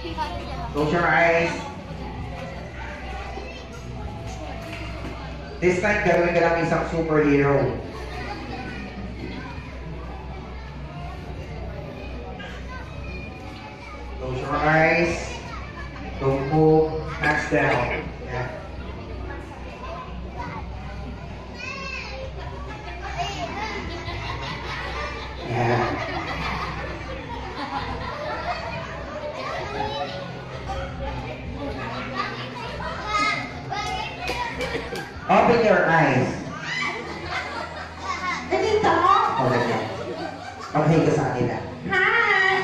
Close your eyes. This time, gagawin ka lang isang superhero. Close your eyes. Don't move. Hands down. Open your eyes. Ganito. Okay ka. Okay ka sa kanila. Hi!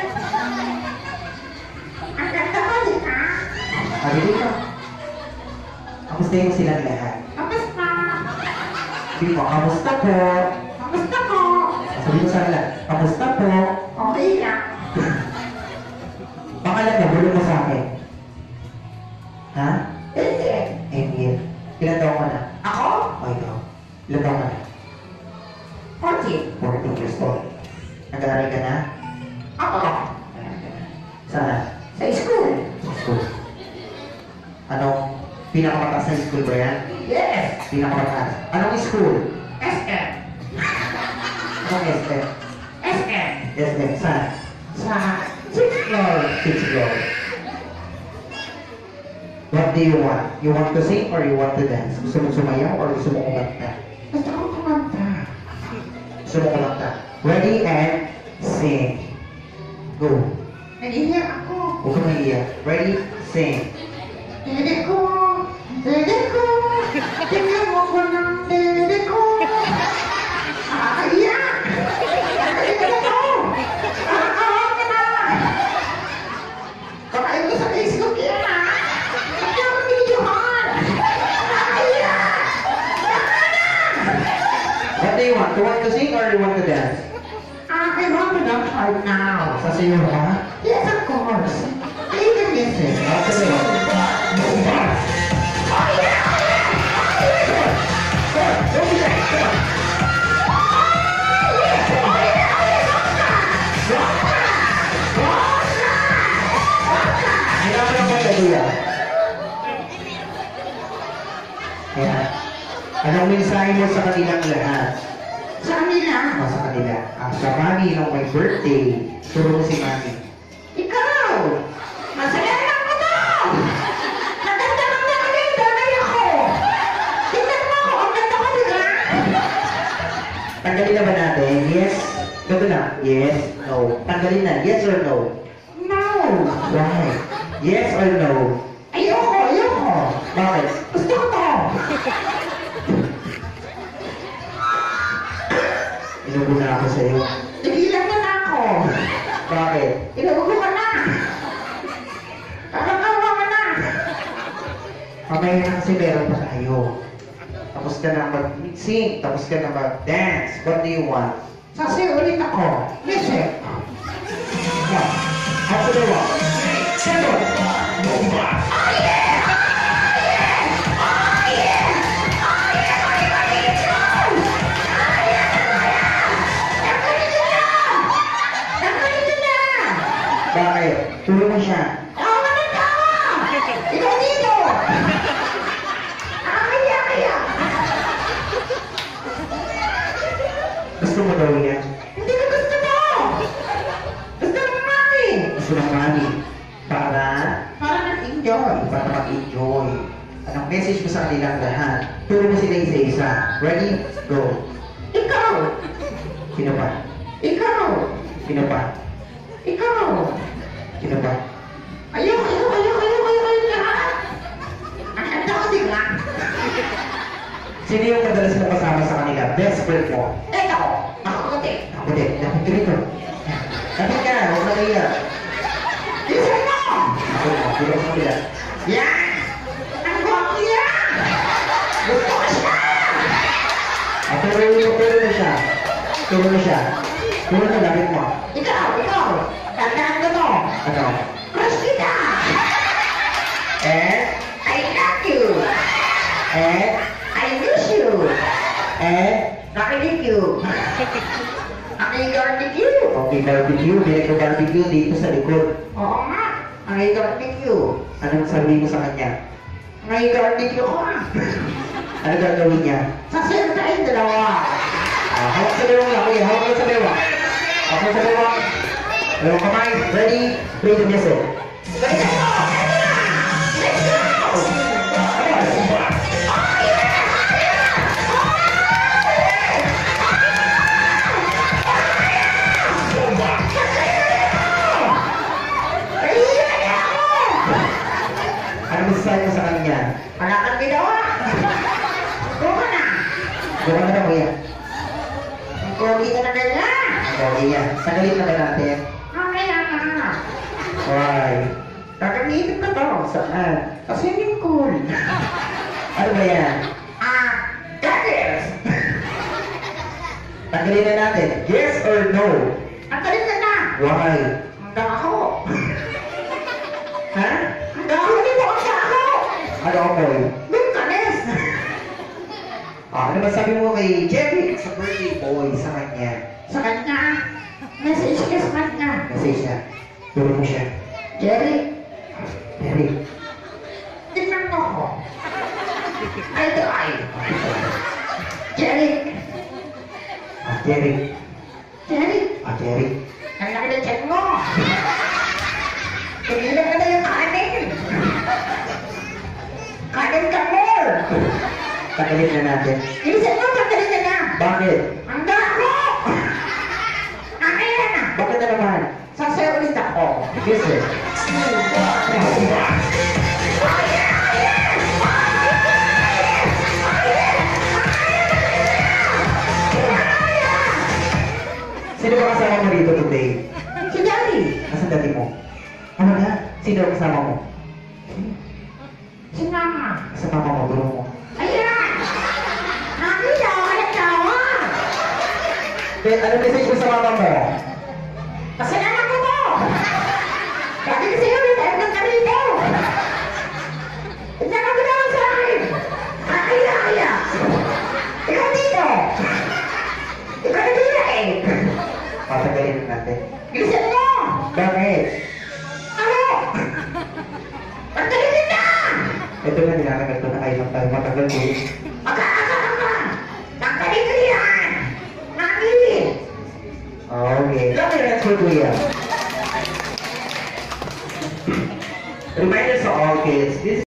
Ang ganda ko, di ba? Sabi dito. Kamusta yung silang lahat? Kamusta? Sabi mo, kamusta po? Kamusta ko? Sabi mo sa kanila, kamusta po? Saan? Sa school? Sa school. Anong pinakamataas na school ba yan? Yes. Pinakamataas. Anong school? SM. Anong SM? SM. SM. Saan? Sa. Six girl. What do you want? You want to sing or you want to dance? Gusto mo sumayaw or gusto mo kumanta? Gusto ko kumanta. Gusto mo kumanta. Ready and sing. Go. Ready, aku. Bukan dia. Ready, sing. Dance right now. Sasayaw? Yes, of course. Listen. Sasayaw. Kailangan ng magkaguya. Kaya, anong mensahe mo sa kanilang lahat? Sa kanila. Ano sa kanila? Ah, sa mami nung may birthday, turo mo si mami. Ikaw! Masaya lang ko to! Naganda ng nakalay, danay ako! Tingnan mo ako, ang ganda ko nila! Tanggalin na ba natin? Yes? Ganito na. Yes? No? Tanggalin na. Yes or no? No! Why? Yes or no? Ayoko, ayoko! Bakit? Inubo na ako sa'yo. Tigilan mo na ako! Bakit? Inuubo ka na! Parang kawa ka na! Mamaya na kasi meron pa tayo. Tapos ka na mag-sing, tapos ka na mag-dance. What do you want? Sasayo ulit ako. Listen. Yeah. Ako na wala. Seven. Nakalit Gusto mo daw yan? Hindi ko gusto mo! Gusto mo mami! Gusto ng mami. Para? Para nag-enjoy. Para mag-enjoy. Anong message mo sa kanilang lahat? Turo mo sila isa-isa. Ready? Go. Ikaw! Sino pa? Ikaw! Sino pa? Ikaw! Sino pa? Ayoko, ayoko, ayoko, ayoko, ayoko, ayoko lahat! Ang ganda ko sila! Sino yung madalas mo kasama sa kanila? Best friend mo? Ito! gede yang kecil itu. Efeknya bukan dia bisa dong aku mau iya, Aku mau iya. aku ya anggotnya bukosnya aku reuni ke Indonesia ke Indonesia turun ke dari mau ikau ikau kakak ketemu atau terus kita eh? I love you. Eh? I miss you. Eh? Kakak you. Nakinig you! Okay, barbecue. May nagka-barbecue dito sa likod. Oo nga! I garlic you. Anong sabihin mo sa kanya? I garlic you ka. ano gagawin niya? Sasayaw tayong dalawa. Ah, hawak sa bewang lang, kuya. Hawak sa bewang. Hawak sa bewang. Bewang kamay. Ready? Play the music. Let's Buka na daw, kuya. Ang pogi ka na ganyan. Okay, yan. Sagalin na ba natin? Mamaya na. Why? Kakamitin ko to. Saan? Sa swimming pool. ano ba yan? Ah, goddess. Tanggalin na natin. Yes or no? Ang galing ka na. Why? Hanggang ako. Ha? Hanggang ako, hindi mo ako. Ano ako? Ah, ano ba sabi mo kay Jerry sa birthday boy sa kanya? Sa kanya, message ka sa kanya. Message siya. Turo mo siya. Jerry, Jerry. tingnan mo ako. Eye to eye. Jerry, Ah, Jerry. Jerry, Ah, Jerry. ang laki ng chat mo. Tigilan ka na yung kanin. Kanin ka more. Na natin. Bilisan mo, ka na. Bakit? Hanggang ako. Akin na. Bakit na naman? Sasayaw ulit ako. Yes, sir. Sino ba kasama mo dito today? Si Jerry, Nasaan dati mo? Ano na? Sino ang kasama mo? si Mama. Sa mama mo, guro mo. Ben, ano message mo sa mama mo? Kasalanan ko mo! Dati kasi yun, tayo ng kanito! Hindi ka ginawa sa akin! Kakaya kaya! Ikaw dito! Ikaw na dito eh! Patagalin na natin. Bilisan mo! Bakit? Ano? Pagdalitin na! Ito na nilalagat ko na kayo ng matagal ko. Magkakasama Okay, clap that's what we are. Remind us all kids, this